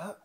Voilà.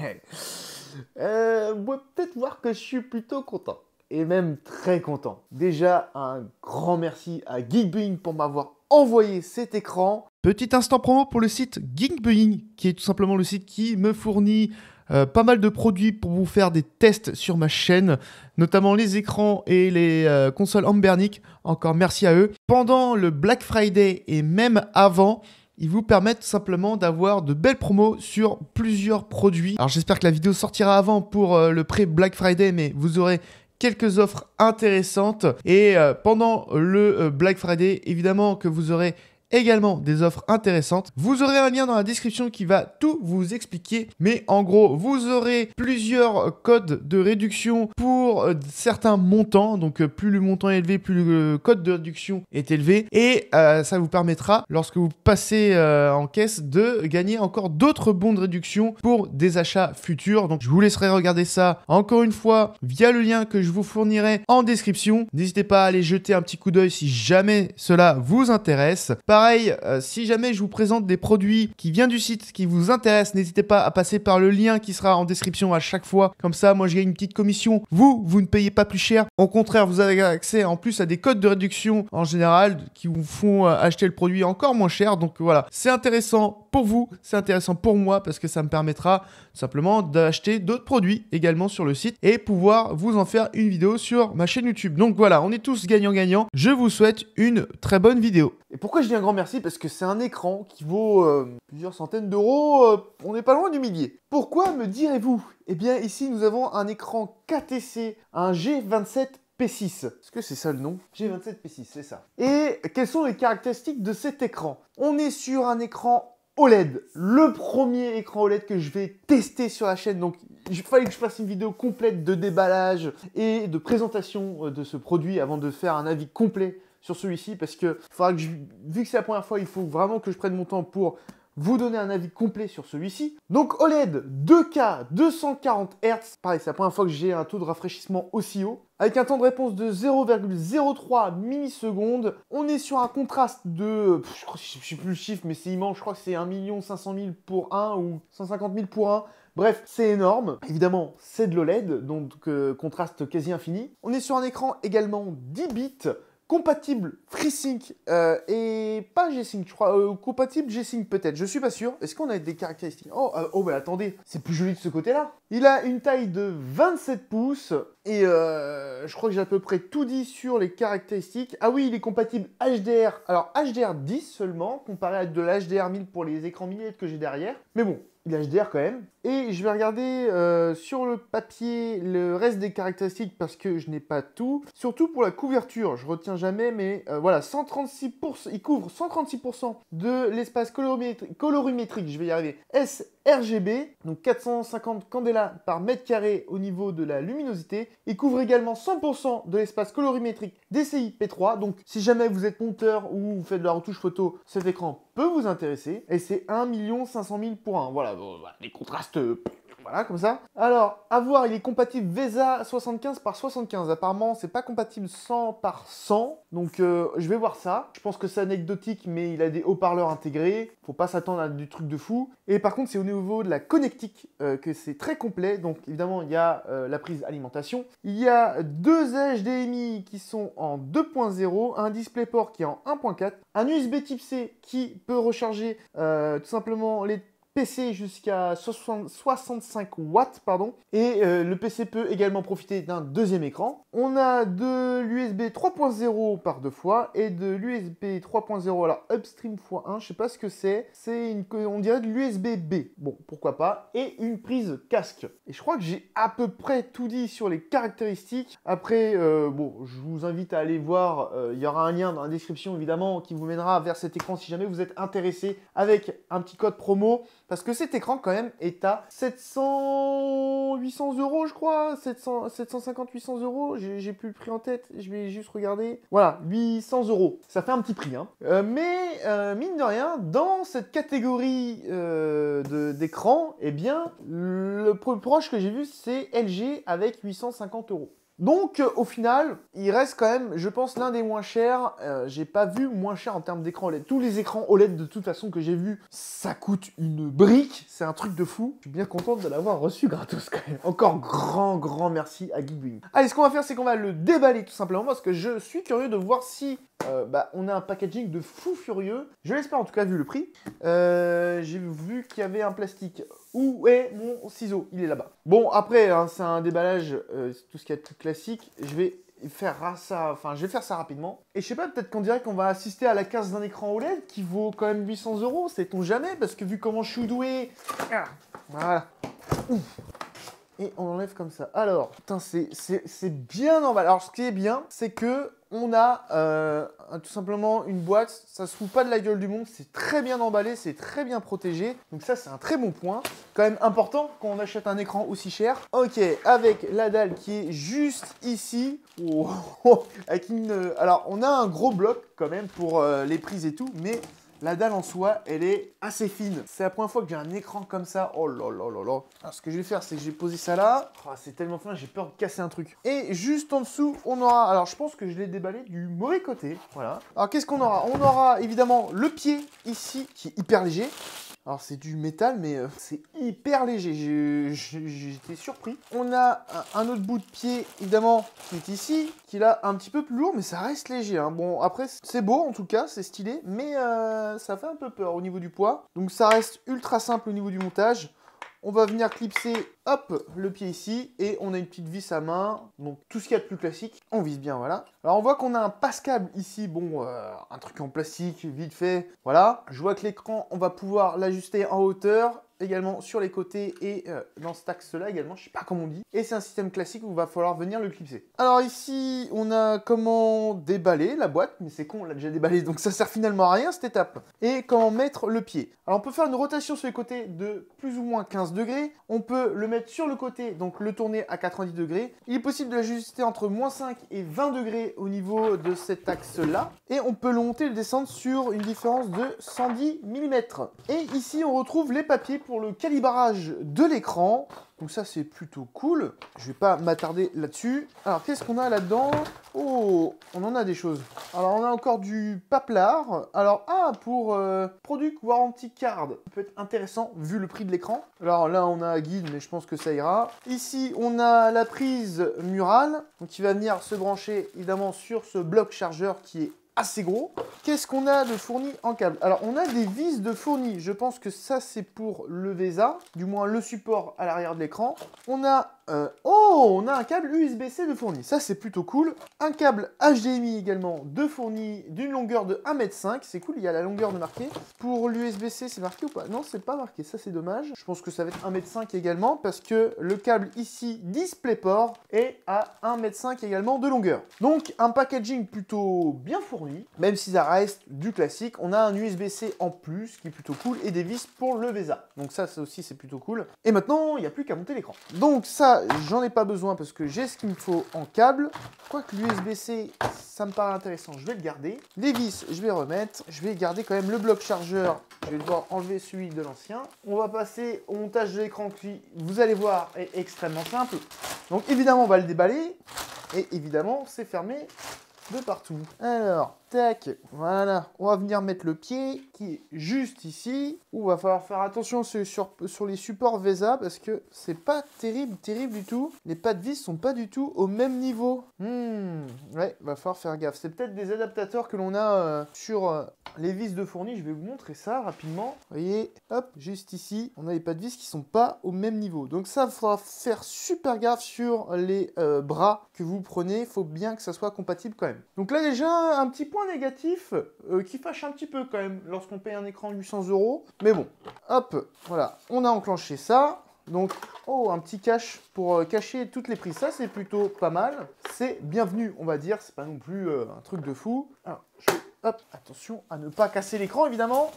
euh, vous pouvez peut-être voir que je suis plutôt content. Et même très content. Déjà, un grand merci à Geekbuing pour m'avoir envoyé cet écran. Petit instant promo pour le site Geekbuing, qui est tout simplement le site qui me fournit euh, pas mal de produits pour vous faire des tests sur ma chaîne, notamment les écrans et les euh, consoles Ambernic. Encore merci à eux. Pendant le Black Friday et même avant, ils vous permettent simplement d'avoir de belles promos sur plusieurs produits. Alors j'espère que la vidéo sortira avant pour euh, le pré-Black Friday, mais vous aurez quelques offres intéressantes. Et euh, pendant le euh, Black Friday, évidemment que vous aurez également des offres intéressantes. Vous aurez un lien dans la description qui va tout vous expliquer. Mais en gros, vous aurez plusieurs codes de réduction pour euh, certains montants. Donc euh, plus le montant est élevé, plus le code de réduction est élevé. Et euh, ça vous permettra, lorsque vous passez en caisse, de gagner encore d'autres bons de réduction pour des achats futurs. Donc je vous laisserai regarder ça encore une fois via le lien que je vous fournirai en description. N'hésitez pas à aller jeter un petit coup d'œil si jamais cela vous intéresse. Pareil, si jamais je vous présente des produits qui viennent du site qui vous intéressent, n'hésitez pas à passer par le lien qui sera en description à chaque fois. Comme ça, moi je gagne une petite commission. Vous, vous ne payez pas plus cher. Au contraire, vous avez accès en plus à des codes de réduction en général qui vous font euh, acheter le produit encore moins cher. Donc voilà, c'est intéressant pour vous, c'est intéressant pour moi parce que ça me permettra simplement d'acheter d'autres produits également sur le site et pouvoir vous en faire une vidéo sur ma chaîne YouTube. Donc voilà, on est tous gagnants-gagnants. Je vous souhaite une très bonne vidéo. Et pourquoi je dis un grand merci? Parce que c'est un écran qui vaut euh, plusieurs centaines d'euros. euh, on n'est pas loin du millier. Pourquoi me direz-vous? Eh bien, ici, nous avons un écran KTC, un G27 P6. Est-ce que c'est ça le nom? G27 P6, c'est ça. Et quelles sont les caractéristiques de cet écran? On est sur un écran OLED, le premier écran OLED que je vais tester sur la chaîne. Donc, il fallait que je fasse une vidéo complète de déballage et de présentation euh, de ce produit avant de faire un avis complet sur celui-ci parce que vu que c'est la première fois, il faut vraiment que je prenne mon temps pour vous donner un avis complet sur celui-ci. Donc OLED 2K 240 Hz, pareil, c'est la première fois que j'ai un taux de rafraîchissement aussi haut. Avec un temps de réponse de 0,03 millisecondes, on est sur un contraste de, je je sais plus le chiffre, mais c'est immense, je crois que c'est 1 500 000 pour 1 ou 150 000 pour 1. Bref, c'est énorme. Évidemment, c'est de l'OLED, donc euh, contraste quasi infini. On est sur un écran également 10 bits, compatible FreeSync euh, et pas G-Sync, je crois. euh, compatible G-Sync peut-être, je suis pas sûr. Est-ce qu'on a des caractéristiques? Oh, euh, oh, bah attendez, c'est plus joli de ce côté-là. Il a une taille de 27 pouces et je crois que j'ai à peu près tout dit sur les caractéristiques. Ah oui, il est compatible HDR. Alors HDR 10 seulement, comparé à de l'HDR 1000 pour les écrans mini LED que j'ai derrière. Mais bon, il est HDR quand même. Et je vais regarder euh, sur le papier le reste des caractéristiques parce que je n'ai pas tout. Surtout pour la couverture, je retiens jamais, mais euh, voilà, 136%, il couvre 136% de l'espace colorimétrique, je vais y arriver, sRGB, donc 450 candela par mètre carré au niveau de la luminosité. Il couvre également 100% de l'espace colorimétrique DCI P3, donc si jamais vous êtes monteur ou vous faites de la retouche photo, cet écran peut vous intéresser. Et c'est 1 500 000 pour 1. Voilà, voilà, les contrastes, euh, voilà, comme ça. Alors, à voir, il est compatible VESA 75 par 75. Apparemment, c'est pas compatible 100 par 100. Donc, euh, je vais voir ça. Je pense que c'est anecdotique, mais il a des haut-parleurs intégrés. Faut pas s'attendre à du truc de fou. Et par contre, c'est au niveau de la connectique euh, que c'est très complet. Donc, évidemment, il y a la prise alimentation. Il y a deux HDMI qui sont en 2.0, un DisplayPort qui est en 1.4, un USB Type C qui peut recharger tout simplement les PC jusqu'à 60 65 watts, pardon, et euh, le PC peut également profiter d'un deuxième écran. On a de l'USB 3.0 par deux fois et de l'USB 3.0 alors upstream x1, je sais pas ce que c'est, c'est une on dirait de l'USB B. Bon, pourquoi pas et une prise casque. Et je crois que j'ai à peu près tout dit sur les caractéristiques. Après euh, bon, je vous invite à aller voir, euh, il y aura un lien dans la description évidemment qui vous mènera vers cet écran si jamais vous êtes intéressé avec un petit code promo. Parce que cet écran quand même est à 700, 800 euros, je crois, 700, 750, 800 euros. J'ai plus le prix en tête. Je vais juste regarder. Voilà, 800 euros. Ça fait un petit prix, hein. Euh, mais euh, mine de rien, dans cette catégorie euh, d'écran, eh bien, le plus proche que j'ai vu, c'est LG avec 850 euros. Donc euh, au final, il reste quand même, je pense, l'un des moins chers. Euh, j'ai pas vu moins cher en termes d'écran OLED. Tous les écrans OLED de toute façon que j'ai vu, ça coûte une brique. C'est un truc de fou. Je suis bien contente de l'avoir reçu gratos quand même. Encore grand, grand merci à Geekbling. Allez, ce qu'on va faire, c'est qu'on va le déballer tout simplement parce que je suis curieux de voir si euh, bah, on a un packaging de fou furieux. Je l'espère en tout cas vu le prix. j'ai vu qu'il y avait un plastique où est mon ciseau? Il est là-bas. Bon, après, hein, c'est un déballage, euh, tout ce qui est tout classique. Je vais faire ça, enfin, je vais faire ça rapidement. Et je sais pas, peut-être qu'on dirait qu'on va assister à la casse d'un écran OLED qui vaut quand même 800 euros. Sait-on jamais? Parce que vu comment je suis doué. Ah, voilà. Et on enlève comme ça. Alors, putain, c'est bien emballé. Alors, ce qui est bien, c'est que on a euh, tout simplement une boîte, ça se fout pas de la gueule du monde, c'est très bien emballé, c'est très bien protégé. Donc ça c'est un très bon point. Quand même important quand on achète un écran aussi cher. Ok, avec la dalle qui est juste ici. Oh, une... Alors on a un gros bloc quand même pour euh, les prises et tout, mais la dalle en soi, elle est assez fine. C'est la première fois que j'ai un écran comme ça. Oh là là là là. Alors, ce que je vais faire, c'est que j'ai posé ça là. Oh, c'est tellement fin, j'ai peur de casser un truc. Et juste en dessous, on aura... Alors, je pense que je l'ai déballé du mauvais côté. Voilà. Alors, qu'est-ce qu'on aura? On aura évidemment le pied ici, qui est hyper léger. Alors c'est du métal, mais euh, c'est hyper léger. J'étais surpris. On a un, autre bout de pied, évidemment, qui est ici, qui est là un petit peu plus lourd, mais ça reste léger. Hein. Bon, après, c'est beau en tout cas, c'est stylé, mais euh, ça fait un peu peur au niveau du poids. Donc ça reste ultra simple au niveau du montage. On va venir clipser, hop, le pied ici, et on a une petite vis à main, donc tout ce qu'il y a de plus classique, on vise bien, voilà. Alors on voit qu'on a un passe-câble ici, bon, euh, un truc en plastique, vite fait, voilà. Je vois que l'écran, on va pouvoir l'ajuster en hauteur, également sur les côtés et euh, dans cet axe-là également, je sais pas comment on dit. Et c'est un système classique où il va falloir venir le clipser. Alors ici, on a comment déballer la boîte, mais c'est con, on l'a déjà déballé, donc ça sert finalement à rien cette étape. Et comment mettre le pied. Alors on peut faire une rotation sur les côtés de plus ou moins 15 degrés. On peut le mettre sur le côté, donc le tourner à 90 degrés. Il est possible de l'ajuster entre moins 5 et 20 degrés au niveau de cet axe-là. Et on peut le monter et le descendre sur une différence de 110 mm. Et ici, on retrouve les papiers pour le calibrage de l'écran. Donc ça, c'est plutôt cool. Je vais pas m'attarder là-dessus. Alors, qu'est-ce qu'on a là-dedans? Oh, on en a des choses. Alors, on a encore du paplard. Alors, ah, pour euh, Product Warranty Card. Peut être intéressant vu le prix de l'écran. Alors là, on a un guide, mais je pense que ça ira. Ici, on a la prise murale. Qui va venir se brancher, évidemment, sur ce bloc chargeur qui est assez gros. Qu'est-ce qu'on a de fourni en câble? Alors, on a des vis de fourni. Je pense que ça, c'est pour le VESA, du moins le support à l'arrière de l'écran. On a euh, oh, on a un câble USB-C de fourni. Ça, c'est plutôt cool. Un câble HDMI également de fourni d'une longueur de 1m5. C'est cool, il y a la longueur de marqué. Pour l'USB-C, c'est marqué ou pas? Non, c'est pas marqué. Ça, c'est dommage. Je pense que ça va être 1m5 également parce que le câble ici, DisplayPort, est à 1m5 également de longueur. Donc, un packaging plutôt bien fourni, même si ça reste du classique. On a un USB-C en plus qui est plutôt cool et des vis pour le VESA. Donc ça, ça aussi, c'est plutôt cool. Et maintenant, il n'y a plus qu'à monter l'écran. Donc ça, j'en ai pas besoin parce que j'ai ce qu'il me faut en câble. Quoique l'USB-C, ça me paraît intéressant, je vais le garder. Les vis, je vais remettre. Je vais garder quand même le bloc chargeur. Je vais devoir enlever celui de l'ancien. On va passer au montage de l'écran qui, vous allez voir, est extrêmement simple. Donc évidemment, on va le déballer. Et évidemment, c'est fermé de partout. Alors, voilà. On va venir mettre le pied qui est juste ici. Où va falloir faire attention sur, les supports VESA parce que c'est pas terrible, terrible du tout. Les pattes vis sont pas du tout au même niveau. Hmm, ouais, va falloir faire gaffe. C'est peut-être des adaptateurs que l'on a euh, sur euh, les vis de fourni. Je vais vous montrer ça rapidement. Vous voyez, hop, juste ici, on a les pattes vis qui sont pas au même niveau. Donc ça, il faudra faire super gaffe sur les euh, bras que vous prenez. Il faut bien que ça soit compatible quand même. Donc là déjà, un petit point négatif euh, qui fâche un petit peu quand même lorsqu'on paye un écran de 800 euros. Mais bon, hop, voilà, on a enclenché ça. Donc, oh, un petit cache pour euh, cacher toutes les prises. Ça, c'est plutôt pas mal. C'est bienvenu, on va dire. C'est pas non plus euh, un truc de fou. Hop, attention à ne pas casser l'écran, évidemment.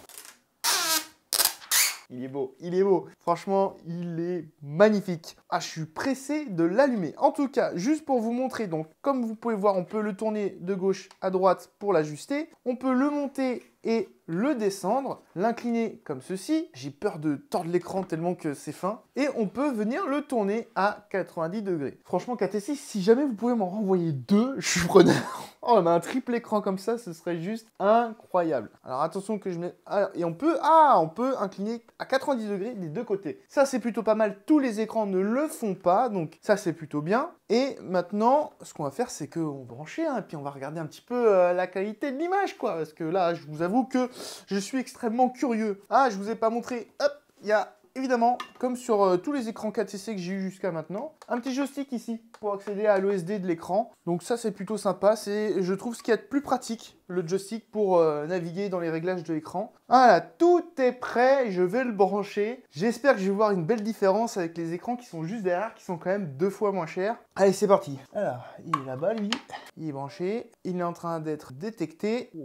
Il est beau, il est beau. Franchement, il est magnifique. Ah, je suis pressé de l'allumer. En tout cas, juste pour vous montrer, donc comme vous pouvez voir, on peut le tourner de gauche à droite pour l'ajuster. On peut le monter et le descendre, l'incliner comme ceci. J'ai peur de tordre l'écran tellement que c'est fin. Et on peut venir le tourner à 90 degrés. Franchement, KTC, si jamais vous pouvez m'en renvoyer deux, je suis preneur. Oh, mais un triple écran comme ça, ce serait juste incroyable. Alors attention que je mets... Ah, et on peut... Ah, on peut incliner à 90 degrés des deux côtés. Ça, c'est plutôt pas mal. Tous les écrans ne le font pas, donc ça, c'est plutôt bien. Et maintenant, ce qu'on va faire, c'est qu'on va brancher, hein, et puis on va regarder un petit peu euh, la qualité de l'image, quoi. Parce que là, je vous avoue que je suis extrêmement curieux. Ah, je vous ai pas montré. Hop, il y a évidemment, comme sur euh, tous les écrans 4CC que j'ai eu jusqu'à maintenant, un petit joystick ici pour accéder à l'OSD de l'écran. Donc ça, c'est plutôt sympa. C'est, je trouve, ce qui est plus pratique, le joystick pour euh, naviguer dans les réglages de l'écran. Voilà, tout est prêt. Je vais le brancher. J'espère que je vais voir une belle différence avec les écrans qui sont juste derrière, qui sont quand même deux fois moins chers. Allez, c'est parti. Alors, il est là-bas, lui. Il est branché. Il est en train d'être détecté.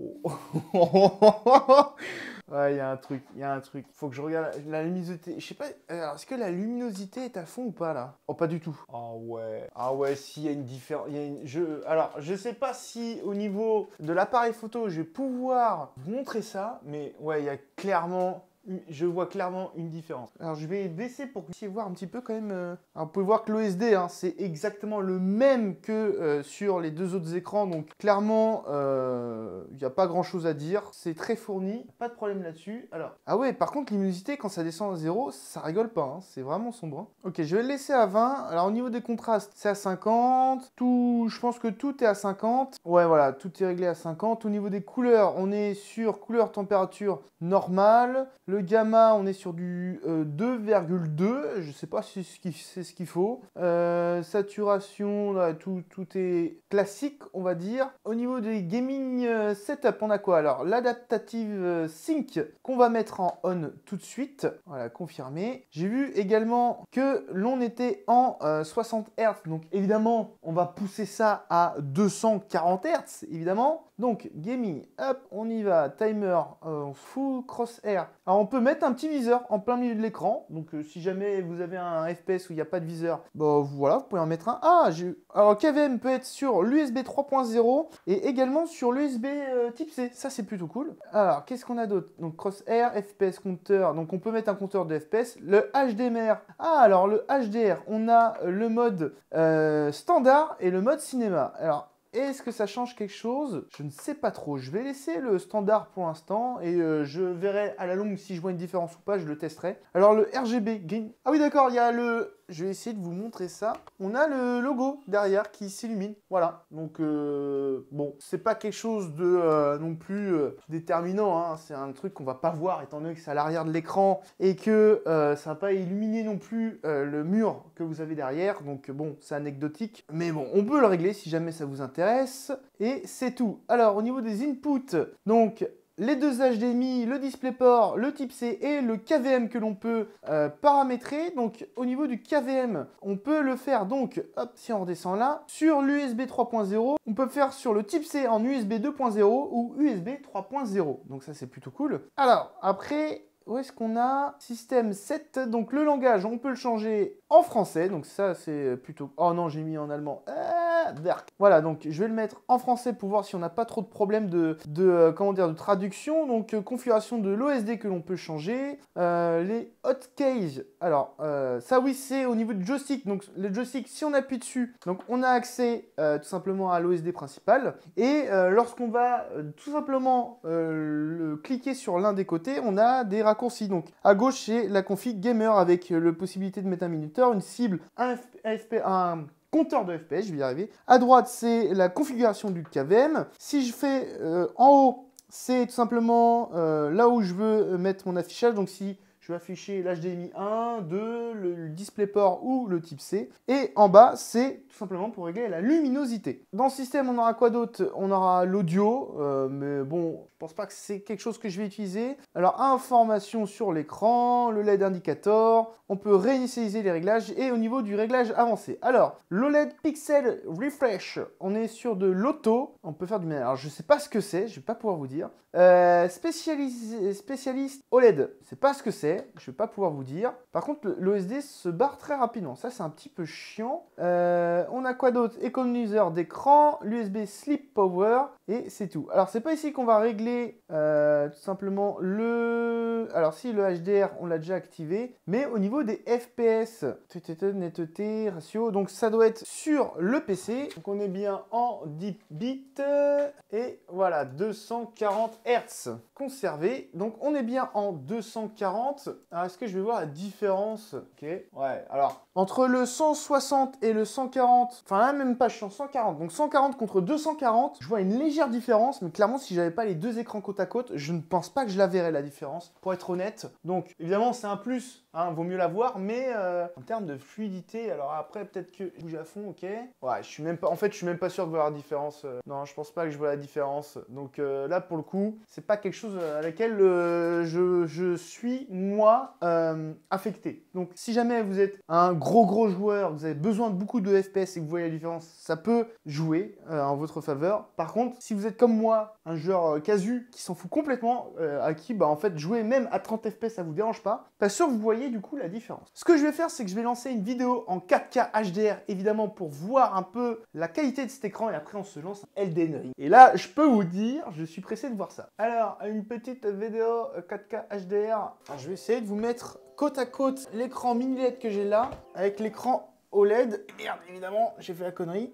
Ouais, il y a un truc, il y a un truc. Faut que je regarde la luminosité. Je sais pas, alors est-ce que la luminosité est à fond ou pas là? Oh, pas du tout. Ah ouais. Ah ouais, s'il y a une différence. Je... Alors, je sais pas si au niveau de l'appareil photo, je vais pouvoir vous montrer ça, mais ouais, il y a clairement je vois clairement une différence. Alors je vais baisser pour que vous puissiez voir un petit peu quand même. Euh, alors, vous pouvez voir que l'OSD, hein, c'est exactement le même que euh, sur les deux autres écrans. Donc clairement, euh, il n'y a pas grand chose à dire. C'est très fourni, pas de problème là-dessus. Alors, ah ouais, par contre, luminosité, quand ça descend à 0, ça rigole pas. Hein, c'est vraiment sombre. Hein. Ok, je vais le laisser à 20. Alors au niveau des contrastes, c'est à 50. Tout, je pense que tout est à 50. Ouais, voilà, tout est réglé à 50. Au niveau des couleurs, on est sur couleur température normale. Le gamma, on est sur du 2,2. Euh, je sais pas si c'est ce qu'il faut. Euh, saturation, tout, est classique, on va dire. Au niveau des gaming euh, setup, on a quoi? Alors, l'adaptative sync qu'on va mettre en on tout de suite. Voilà, confirmé. J'ai vu également que l'on était en 60 Hz. Donc, évidemment, on va pousser ça à 240 Hz, évidemment. Donc, gaming, hop, on y va. Timer, full crosshair. Alors, on peut mettre un petit viseur en plein milieu de l'écran. Donc, euh, si jamais vous avez un FPS où il n'y a pas de viseur, bah voilà, vous pouvez en mettre un. Ah, j'ai... alors KVM peut être sur l'USB 3.0 et également sur l'USB euh, Type C. Ça, c'est plutôt cool. Alors, qu'est-ce qu'on a d'autre? Donc, crosshair, FPS compteur. Donc, on peut mettre un compteur de FPS. Le HDMR. Ah, alors le HDR, on a le mode euh, standard et le mode cinéma. Alors, est-ce que ça change quelque chose? Je ne sais pas trop. Je vais laisser le standard pour l'instant et euh, je verrai à la longue si je vois une différence ou pas, je le testerai. Alors le RGB Green. Ah oui d'accord, il y a le je vais essayer de vous montrer ça. On a le logo derrière qui s'illumine. Voilà. Donc, euh, bon, c'est pas quelque chose de euh, non plus euh, déterminant. Hein. C'est un truc qu'on va pas voir étant donné que c'est à l'arrière de l'écran et que ça va pas illuminer non plus le mur que vous avez derrière. Donc, bon, c'est anecdotique. Mais bon, on peut le régler si jamais ça vous intéresse. Et c'est tout. Alors, au niveau des inputs, donc les deux HDMI, le DisplayPort, le type C et le KVM que l'on peut euh, paramétrer. Donc au niveau du KVM, on peut le faire donc, hop, si on redescend là, sur l'USB 3.0, on peut faire sur le type C en USB 2.0 ou USB 3.0. Donc ça c'est plutôt cool. Alors après, où est-ce qu'on a Système 7, donc le langage, on peut le changer en français, donc ça c'est plutôt... Oh non, j'ai mis en allemand. Ah, voilà, donc je vais le mettre en français pour voir si on n'a pas trop de problèmes de, euh, comment dire, de traduction. Donc euh, configuration de l'OSD que l'on peut changer. Euh, les hotkeys, alors ça oui c'est au niveau du joystick. Donc le joystick, si on appuie dessus, donc on a accès tout simplement à l'OSD principal. Et lorsqu'on va tout simplement le cliquer sur l'un des côtés, on a des raccourcis. Donc à gauche c'est la config gamer avec la possibilité de mettre un minuteur, une cible, un, FP, un compteur de FPS, je vais y arriver. À droite, c'est la configuration du KVM. Si je fais euh, en haut, c'est tout simplement euh, là où je veux mettre mon affichage. Donc si je vais afficher l'HDMI 1, 2, le DisplayPort ou le type C. Et en bas, c'est tout simplement pour régler la luminosité. Dans le système, on aura quoi d'autre? On aura l'audio, euh, mais bon, je pense pas que c'est quelque chose que je vais utiliser. Alors, information sur l'écran, le LED indicator, on peut réinitialiser les réglages et au niveau du réglage avancé. Alors, l'OLED Pixel Refresh, on est sur de l'auto, on peut faire du... Alors, je sais pas ce que c'est, je vais pas pouvoir vous dire. Euh, spécialiste OLED, c'est pas ce que c'est. Est. Je vais pas pouvoir vous dire. Par contre, l'OSD se barre très rapidement. Ça, c'est un petit peu chiant. Euh, on a quoi d'autre? Économiseur d'écran, l'USB Sleep Power et c'est tout. Alors, c'est pas ici qu'on va régler euh, tout simplement le... Alors, si le HDR, on l'a déjà activé, mais au niveau des FPS, netteté, ratio, donc ça doit être sur le PC. Donc, on est bien en 10 bits et voilà, 240 Hz conservé. Donc, on est bien en 240. Alors, est-ce que je vais voir la différence? Ok, ouais, alors, entre le 160 et le 140, enfin là, même pas, je suis en 140, donc 140 contre 240, je vois une légère différence, mais clairement, si j'avais pas les deux écrans côte à côte, je ne pense pas que je la verrais la différence, pour être honnête. Donc, évidemment, c'est un plus Hein, vaut mieux la voir, mais euh, en termes de fluidité, alors après peut-être que je bouge à fond, ok. Ouais, je suis même pas, en fait, je suis même pas sûr de voir la différence. Euh. non, je pense pas que je vois la différence. Donc euh, là, pour le coup, c'est pas quelque chose à laquelle je, je, suis moi affecté. Donc si jamais vous êtes un gros gros joueur, vous avez besoin de beaucoup de FPS et que vous voyez la différence, ça peut jouer en votre faveur. Par contre, si vous êtes comme moi, un joueur casu qui s'en fout complètement, à qui bah en fait jouer même à 30 FPS ça vous dérange pas, pas sûr que vous voyez du coup la différence. Ce que je vais faire, c'est que je vais lancer une vidéo en 4K HDR, évidemment, pour voir un peu la qualité de cet écran, et après on se lance un Elden Ring. Et là, je peux vous dire, je suis pressé de voir ça. Alors, une petite vidéo 4K HDR. je vais essayer de vous mettre côte à côte l'écran mini LED que j'ai là, avec l'écran OLED. Merde, évidemment, j'ai fait la connerie.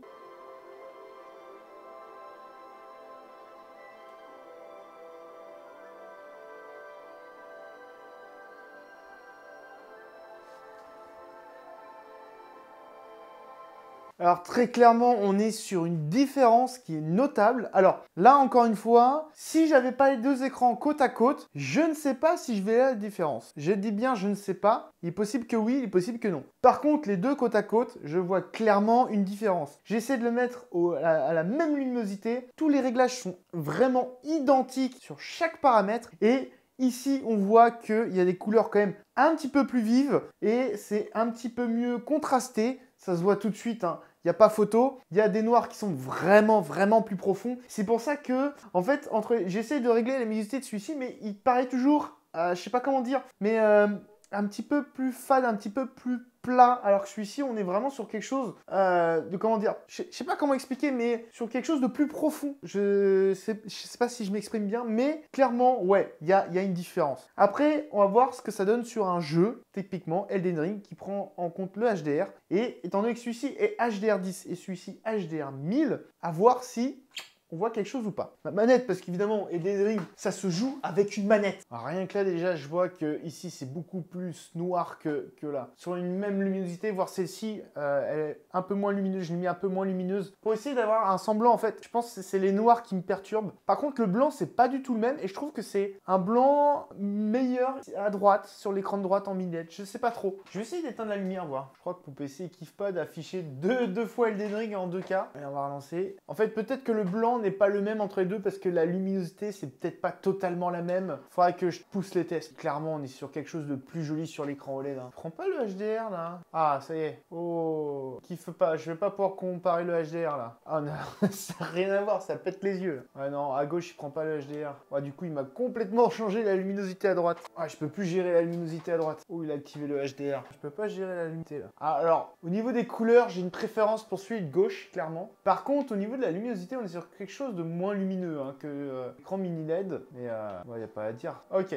Alors très clairement, on est sur une différence qui est notable. Alors là encore une fois, si j'avais pas les deux écrans côte à côte, je ne sais pas si je verrais la différence. Je dis bien je ne sais pas. Il est possible que oui, il est possible que non. Par contre, les deux côte à côte, je vois clairement une différence. J'essaie de le mettre à, la même luminosité. Tous les réglages sont vraiment identiques sur chaque paramètre et Ici, on voit qu'il y a des couleurs quand même un petit peu plus vives et c'est un petit peu mieux contrasté. Ça se voit tout de suite. Hein n'y a pas photo. Il y a des noirs qui sont vraiment, vraiment plus profonds. C'est pour ça que, en fait, entre j'essaie de régler la luminosité de celui-ci, mais il paraît toujours, euh, je sais pas comment dire, mais euh, un petit peu plus fade, un petit peu plus plat, alors que celui-ci, on est vraiment sur quelque chose euh, de comment dire, je sais pas comment expliquer, mais sur quelque chose de plus profond. Je sais, sais pas si je m'exprime bien, mais clairement, ouais, il y a, y a, une différence. Après, on va voir ce que ça donne sur un jeu, typiquement Elden Ring, qui prend en compte le HDR. Et étant donné que celui-ci est HDR10 et celui-ci HDR 1000, à voir si on voit quelque chose ou pas? La manette, parce qu'évidemment, Elden Ring, ça se joue avec une manette. rien que là, déjà, je vois que ici, c'est beaucoup plus noir que, là. Sur une même luminosité, voir celle-ci, euh, elle est un peu moins lumineuse, je l'ai mis un peu moins lumineuse. Pour essayer d'avoir un semblant, en fait, je pense que c'est les noirs qui me perturbent. Par contre, le blanc, c'est pas du tout le même, et je trouve que c'est un blanc meilleur à droite, sur l'écran de droite en minette. Je sais pas trop. Je vais essayer d'éteindre la lumière, voir. Je crois que mon PC kiffe pas d'afficher deux, deux fois Elden Ring en 2K. Et on va relancer. En fait, peut-être que le blanc n'est pas le même entre les deux parce que la luminosité, c'est peut-être pas totalement la même. Faudrait que je pousse les tests. Clairement, on est sur quelque chose de plus joli sur l'écran OLED. Hein. Prends pas le HDR là. Ah, ça y est. Oh, kiffe pas. Je vais pas pouvoir comparer le HDR là. Ah non, ça n'a rien à voir, ça pète les yeux. Ouais, non, à gauche, il prend pas le HDR. Du coup, il m'a complètement changé la luminosité à droite. Ah, je peux plus gérer la luminosité à droite. Oh, il a activé le HDR. Je peux pas gérer la luminosité là. Ah, alors, au niveau des couleurs, j'ai une préférence pour celui de gauche, clairement. Par contre, au niveau de la luminosité, on est sur quelque chose de moins lumineux hein, que euh, l'écran mini LED. Mais il euh, n'y a pas à dire. Ok.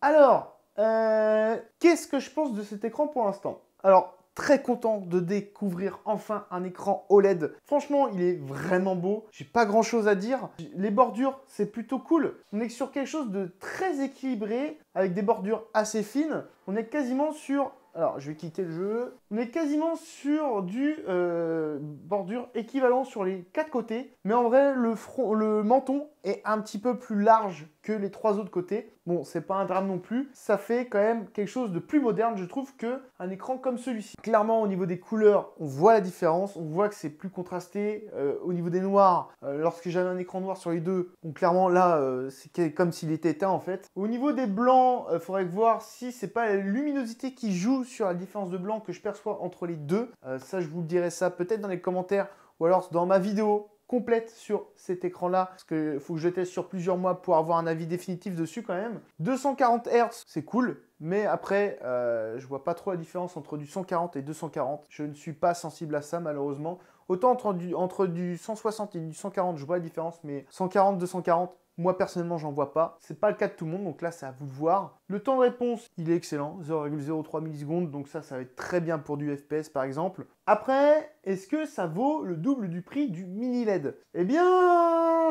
Alors, euh, qu'est-ce que je pense de cet écran pour l'instant? Alors, très content de découvrir enfin un écran OLED. Franchement, il est vraiment beau. J'ai pas grand chose à dire. Les bordures, c'est plutôt cool. On est sur quelque chose de très équilibré avec des bordures assez fines. On est quasiment sur alors, je vais quitter le jeu. On est quasiment sur du euh, bordure équivalent sur les quatre côtés. Mais en vrai, le, menton est un petit peu plus large que les trois autres côtés. Bon, c'est pas un drame non plus. Ça fait quand même quelque chose de plus moderne, je trouve, que un écran comme celui-ci. Clairement, au niveau des couleurs, on voit la différence. On voit que c'est plus contrasté. Euh, au niveau des noirs, euh, lorsque j'avais un écran noir sur les deux, clairement là, euh, c'est comme s'il était éteint en fait. Au niveau des blancs, il faudrait voir si c'est pas la luminosité qui joue sur la différence de blanc que je perçois entre les deux. ça, je vous dirai ça peut-être dans les commentaires ou alors dans ma vidéo complète sur cet écran-là, parce qu'il faut que je teste sur plusieurs mois pour avoir un avis définitif dessus quand même. 240 Hz, c'est cool, mais après, euh, je vois pas trop la différence entre du 140 et 240. Je ne suis pas sensible à ça malheureusement. Autant entre du, entre du 160 et du 140, je vois la différence, mais 140, 240, moi personnellement, j'en vois pas. C'est pas le cas de tout le monde, donc là, c'est à vous de voir. Le temps de réponse, il est excellent, 0,03 millisecondes, donc ça, ça va être très bien pour du FPS par exemple. Après, est-ce que ça vaut le double du prix du mini LED Eh bien,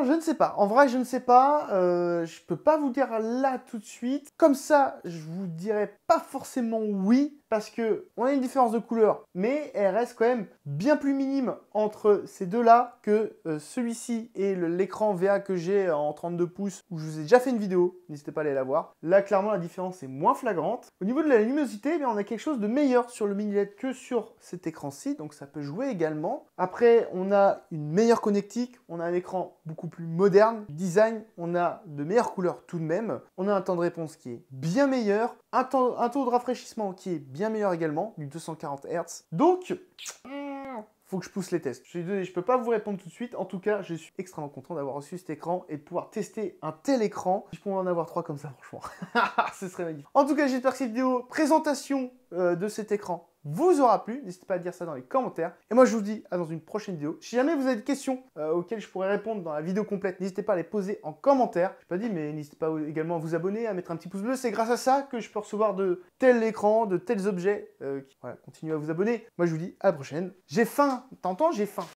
je ne sais pas. En vrai, je ne sais pas. Euh, je peux pas vous dire là tout de suite. Comme ça, je vous dirais pas forcément oui, parce que on a une différence de couleur, mais elle reste quand même bien plus minime entre ces deux-là que euh, celui-ci et l'écran VA que j'ai en 32 pouces, où je vous ai déjà fait une vidéo. N'hésitez pas à aller la voir. Là, clairement, la différence est moins flagrante. Au niveau de la luminosité, eh on a quelque chose de meilleur sur le mini LED que sur cet écran-ci, donc ça peut jouer également. Après, on a une meilleure connectique, on a un écran beaucoup plus moderne, design, on a de meilleures couleurs tout de même, on a un temps de réponse qui est bien meilleur, un, un taux de rafraîchissement qui est bien meilleur également, du 240 Hz. Donc, faut que je pousse les tests. Je suis désolé, je peux pas vous répondre tout de suite. En tout cas, je suis extrêmement content d'avoir reçu cet écran et de pouvoir tester un tel écran. Je pourrais en avoir trois comme ça, franchement. Ce serait magnifique. En tout cas, j'espère que cette vidéo présentation euh, de cet écran vous aura plu. N'hésitez pas à dire ça dans les commentaires. Et moi, je vous dis à dans une prochaine vidéo. Si jamais vous avez des questions euh, auxquelles je pourrais répondre dans la vidéo complète, n'hésitez pas à les poser en commentaire. Je pas dit, mais n'hésitez pas également à vous abonner, à mettre un petit pouce bleu. C'est grâce à ça que je peux recevoir de tels écrans, de tels objets. Euh, voilà, continuez à vous abonner. Moi, je vous dis à la prochaine. J'ai faim. T'entends? J'ai faim.